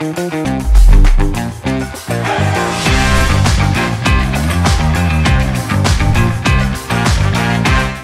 Música